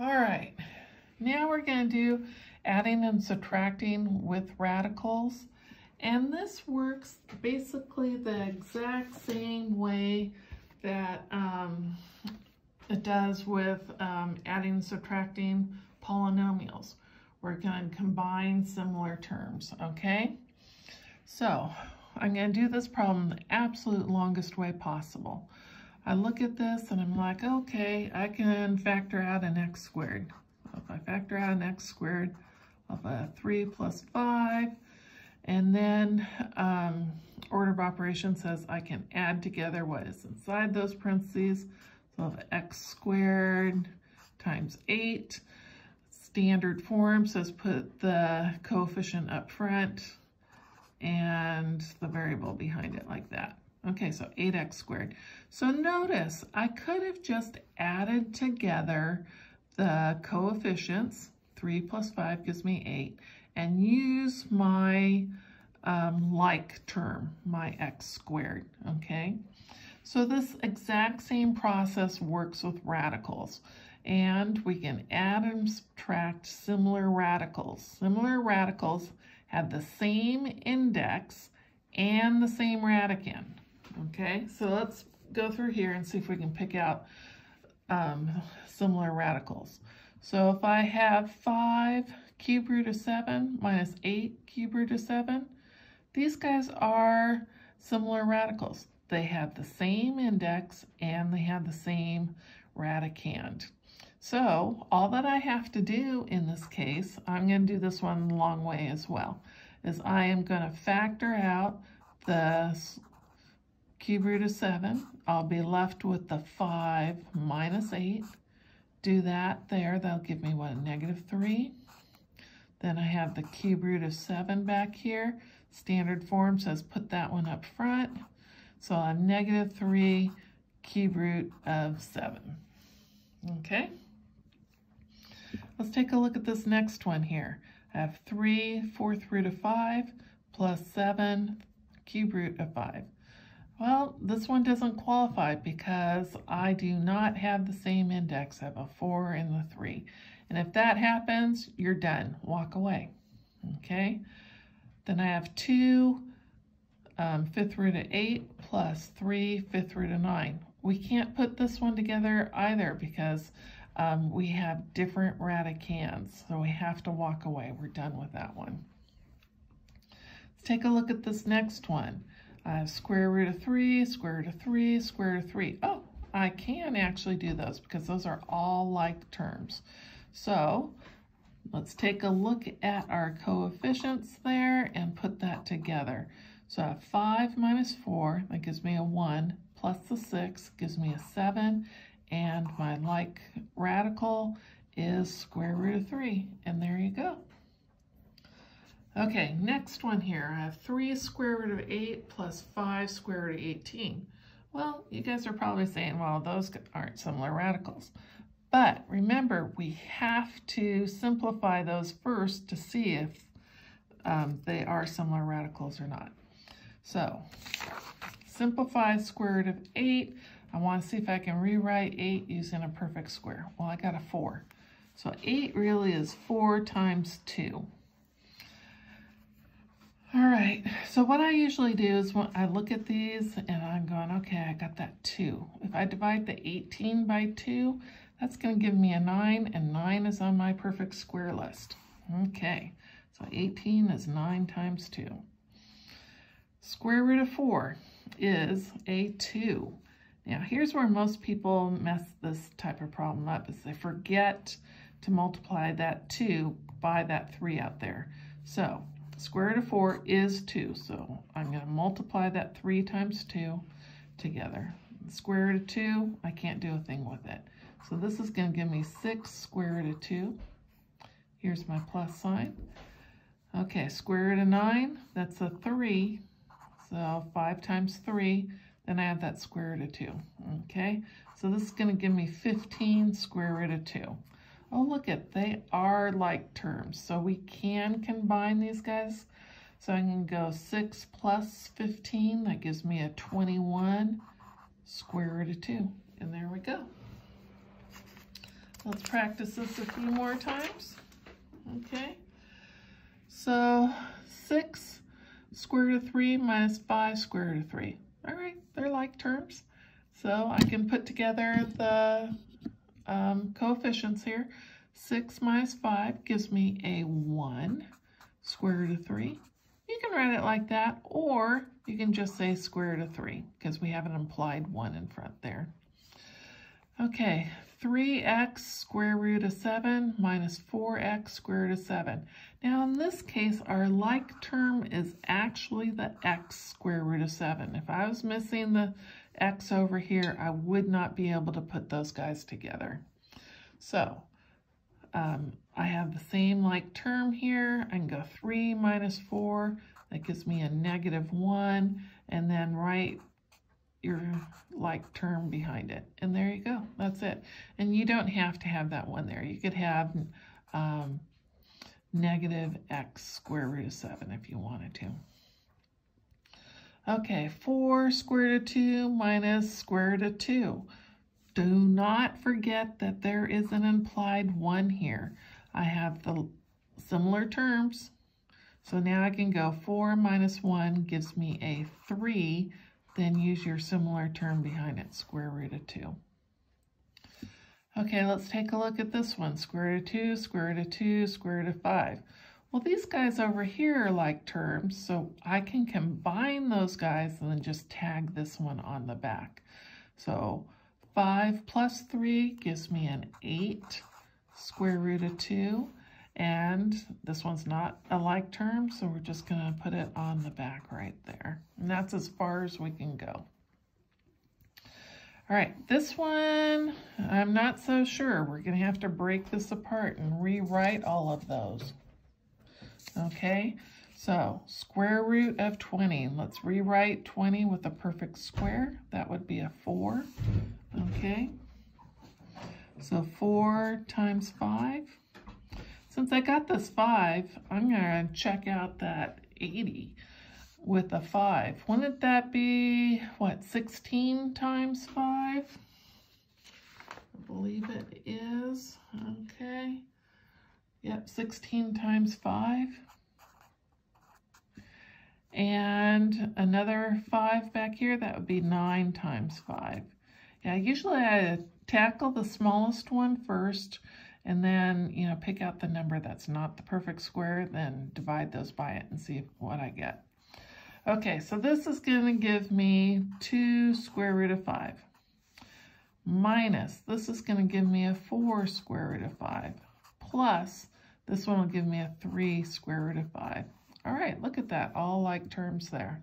All right, now we're going to do adding and subtracting with radicals. And this works basically the exact same way that um, it does with um, adding and subtracting polynomials. We're going to combine similar terms, okay? So I'm going to do this problem the absolute longest way possible. I look at this and I'm like, okay, I can factor out an x squared. If I factor out an x squared of a 3 plus 5, and then um, order of operation says I can add together what is inside those parentheses. So x squared times 8. Standard form says put the coefficient up front and the variable behind it like that. Okay, so 8x squared. So notice, I could have just added together the coefficients, 3 plus 5 gives me 8, and use my um, like term, my x squared, okay? So this exact same process works with radicals, and we can add and subtract similar radicals. Similar radicals have the same index and the same radicand. Okay, so let's go through here and see if we can pick out um, similar radicals. So if I have 5 cube root of 7 minus 8 cube root of 7, these guys are similar radicals. They have the same index and they have the same radicand. So all that I have to do in this case, I'm going to do this one the long way as well, is I am going to factor out the cube root of 7. I'll be left with the 5 minus 8. Do that there. That'll give me, what, negative 3? Then I have the cube root of 7 back here. Standard form says put that one up front. So a negative 3 cube root of 7. Okay? Let's take a look at this next one here. I have 3 fourth root of 5 plus 7 cube root of 5. Well, this one doesn't qualify because I do not have the same index. Have a 4 and the 3. And if that happens, you're done. Walk away. Okay? Then I have 2 um, fifth root of 8 plus 3 fifth root of 9. We can't put this one together either because um, we have different radicands. So we have to walk away. We're done with that one. Let's take a look at this next one. Uh, square root of 3, square root of 3, square root of 3. Oh, I can actually do those because those are all like terms. So let's take a look at our coefficients there and put that together. So I have 5 minus 4, that gives me a 1, plus the 6 gives me a 7, and my like radical is square root of 3, and there you go. Okay, next one here. I have 3 square root of 8 plus 5 square root of 18. Well, you guys are probably saying, well, those aren't similar radicals. But remember, we have to simplify those first to see if um, they are similar radicals or not. So, simplify square root of 8. I want to see if I can rewrite 8 using a perfect square. Well, I got a 4. So 8 really is 4 times 2. All right, so what I usually do is when I look at these and I'm going, okay, I got that 2. If I divide the 18 by 2, that's going to give me a 9, and 9 is on my perfect square list. Okay, so 18 is 9 times 2. Square root of 4 is a 2. Now, here's where most people mess this type of problem up, is they forget to multiply that 2 by that 3 out there. So, square root of 4 is 2, so I'm going to multiply that 3 times 2 together. Square root of 2, I can't do a thing with it. So this is going to give me 6 square root of 2. Here's my plus sign. Okay, square root of 9, that's a 3. So 5 times 3, then I have that square root of 2. Okay, so this is going to give me 15 square root of 2. Oh, look at, they are like terms. So we can combine these guys. So I can go 6 plus 15, that gives me a 21 square root of 2. And there we go. Let's practice this a few more times. Okay. So 6 square root of 3 minus 5 square root of 3. All right, they're like terms. So I can put together the um, coefficients here. 6 minus 5 gives me a 1 square root of 3. You can write it like that, or you can just say square root of 3, because we have an implied 1 in front there. Okay, 3x square root of 7 minus 4x square root of 7. Now in this case, our like term is actually the x square root of 7. If I was missing the x over here, I would not be able to put those guys together. So um, I have the same like term here. I can go 3 minus 4. That gives me a negative 1. And then write your like term behind it. And there you go. That's it. And you don't have to have that one there. You could have um, negative x square root of 7 if you wanted to. Okay, 4 square root of 2 minus square root of 2. Do not forget that there is an implied 1 here. I have the similar terms. So now I can go 4 minus 1 gives me a 3 then use your similar term behind it, square root of 2. Okay, let's take a look at this one. Square root of 2, square root of 2, square root of 5. Well, these guys over here are like terms, so I can combine those guys and then just tag this one on the back. So 5 plus 3 gives me an 8 square root of 2. And this one's not a like term, so we're just going to put it on the back right there. And that's as far as we can go. All right, this one, I'm not so sure. We're going to have to break this apart and rewrite all of those. Okay, so square root of 20. Let's rewrite 20 with a perfect square. That would be a 4. Okay, so 4 times 5 since I got this 5, I'm going to check out that 80 with a 5. Wouldn't that be, what, 16 times 5? I believe it is. Okay. Yep, 16 times 5. And another 5 back here, that would be 9 times 5. Yeah, usually I tackle the smallest one first, and then, you know, pick out the number that's not the perfect square, then divide those by it and see what I get. Okay, so this is going to give me 2 square root of 5 minus, this is going to give me a 4 square root of 5 plus, this one will give me a 3 square root of 5. All right, look at that, all like terms there.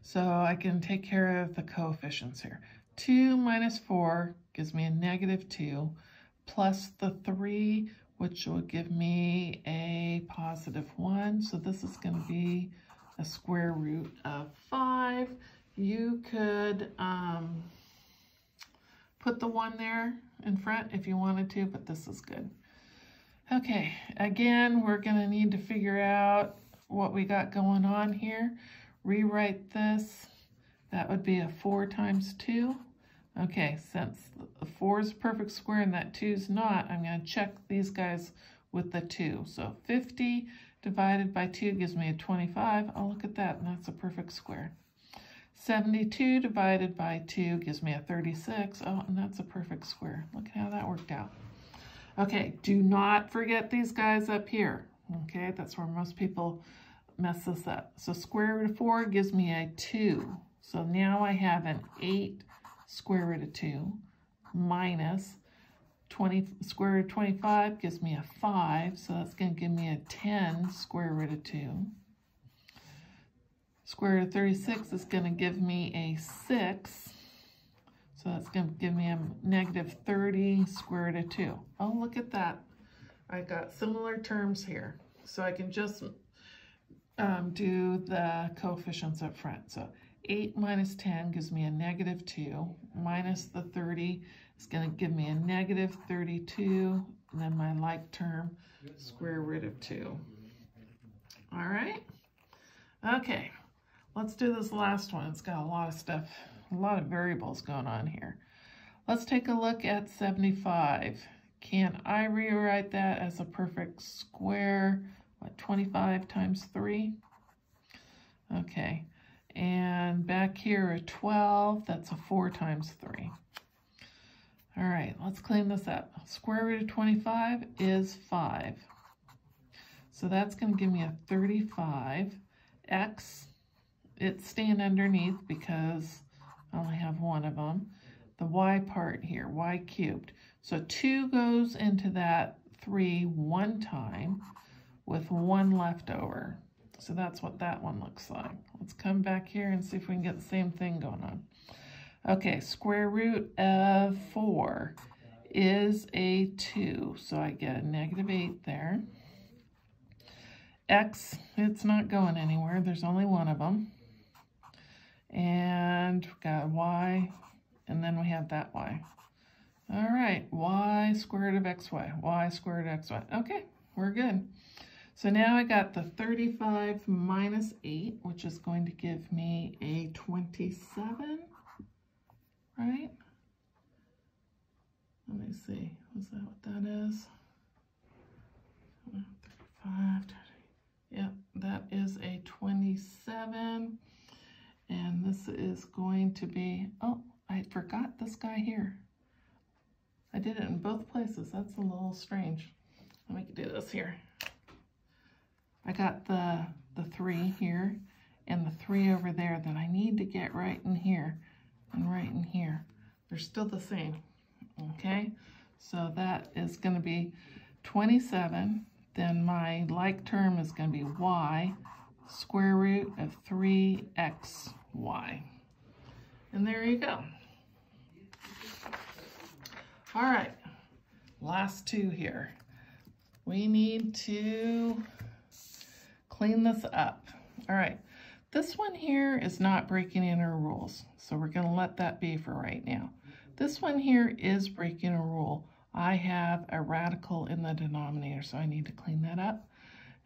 So I can take care of the coefficients here. 2 minus 4 gives me a negative 2 plus the 3, which will give me a positive 1. So this is going to be a square root of 5. You could um, put the 1 there in front if you wanted to, but this is good. Okay, again, we're going to need to figure out what we got going on here. Rewrite this. That would be a 4 times 2. Okay, since the 4 is a perfect square and that 2 is not, I'm going to check these guys with the 2. So 50 divided by 2 gives me a 25. I'll look at that, and that's a perfect square. 72 divided by 2 gives me a 36. Oh, and that's a perfect square. Look at how that worked out. Okay, do not forget these guys up here. Okay, that's where most people mess this up. So square root of 4 gives me a 2. So now I have an 8 square root of 2 minus 20 square root of 25 gives me a 5, so that's going to give me a 10 square root of 2. Square root of 36 is going to give me a 6, so that's going to give me a negative 30 square root of 2. Oh, look at that. I got similar terms here, so I can just um, do the coefficients up front. So 8 minus 10 gives me a negative 2, minus the 30 is going to give me a negative 32, and then my like term, square root of 2. All right? Okay, let's do this last one. It's got a lot of stuff, a lot of variables going on here. Let's take a look at 75. Can I rewrite that as a perfect square? What, 25 times 3? Okay. And back here a 12, that's a 4 times 3. All right, let's clean this up. Square root of 25 is 5. So that's going to give me a 35. X, it's staying underneath because I only have one of them. The y part here, y cubed. So 2 goes into that 3 one time with 1 left over. So that's what that one looks like. Let's come back here and see if we can get the same thing going on. Okay, square root of 4 is a 2, so I get a negative 8 there. X, it's not going anywhere. There's only one of them. And we've got Y, and then we have that Y. All right, Y squared of XY, Y squared of XY. Okay, we're good. So now I got the 35 minus 8, which is going to give me a 27, right? Let me see, is that what that is? 35, Yep, that is a 27. And this is going to be, oh, I forgot this guy here. I did it in both places. That's a little strange. Let me do this here. I got the, the three here and the three over there that I need to get right in here and right in here. They're still the same, okay? So that is going to be 27 then my like term is going to be y square root of 3xy. And there you go. All right, last two here. We need to clean this up. All right, this one here is not breaking any rules, so we're going to let that be for right now. This one here is breaking a rule. I have a radical in the denominator, so I need to clean that up.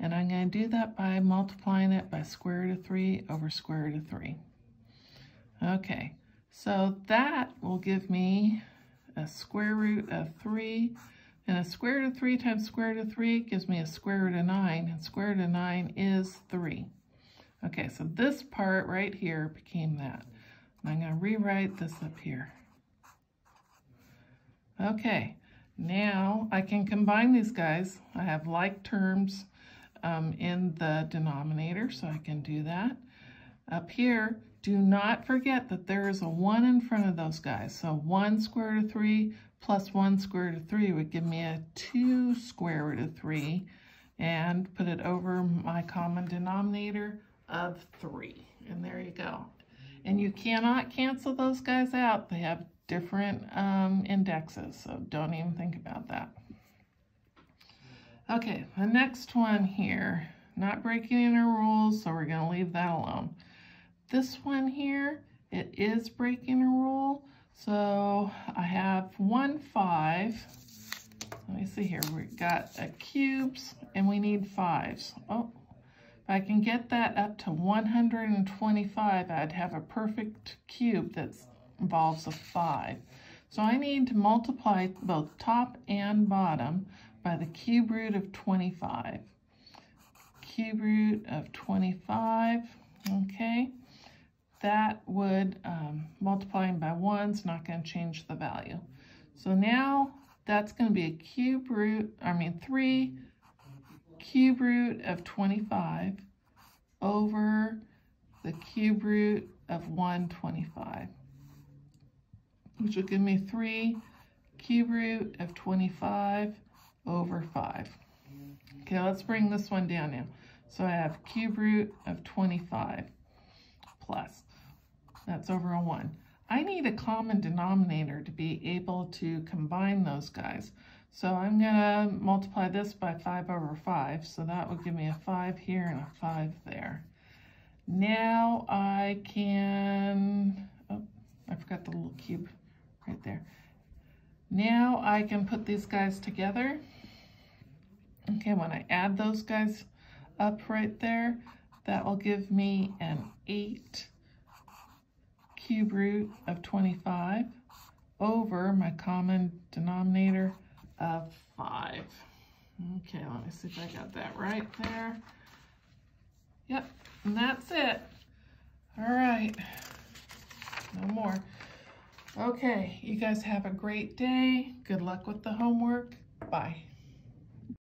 And I'm going to do that by multiplying it by square root of 3 over square root of 3. Okay, so that will give me a square root of 3, and a square root of 3 times square root of 3 gives me a square root of 9, and square root of 9 is 3. Okay, so this part right here became that. And I'm going to rewrite this up here. Okay, now I can combine these guys. I have like terms um, in the denominator, so I can do that. Up here, do not forget that there is a 1 in front of those guys. So 1 square root of 3 plus 1 square root of 3 would give me a 2 square root of 3 and put it over my common denominator of 3. And there you go. And you cannot cancel those guys out. They have different um, indexes, so don't even think about that. Okay, the next one here, not breaking any rules, so we're going to leave that alone. This one here, it is breaking a rule, so I have one five. Let me see here, we've got a cubes and we need fives. Oh, if I can get that up to 125, I'd have a perfect cube that involves a 5. So I need to multiply both top and bottom by the cube root of 25. Cube root of 25, okay? That would, um, multiplying by 1 is not going to change the value. So now that's going to be a cube root, I mean 3 cube root of 25 over the cube root of 125 which will give me 3 cube root of 25 over 5. Okay, let's bring this one down now. So I have cube root of 25 plus. That's over a 1. I need a common denominator to be able to combine those guys. So I'm going to multiply this by 5 over 5. So that would give me a 5 here and a 5 there. Now I can, oh, I forgot the little cube right there. Now I can put these guys together. Okay, when I add those guys up right there, that will give me an 8 cube root of 25 over my common denominator of 5. Okay, let me see if I got that right there. Yep, and that's it. All right, no more. Okay, you guys have a great day. Good luck with the homework. Bye.